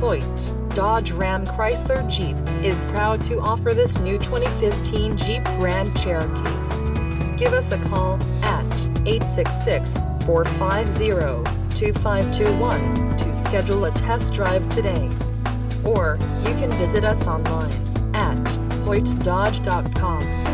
Hoyte, Dodge Ram Chrysler Jeep, is proud to offer this new 2015 Jeep Grand Cherokee. Give us a call at 866-450-2521 to schedule a test drive today. Or you can visit us online at hoytedodge.com.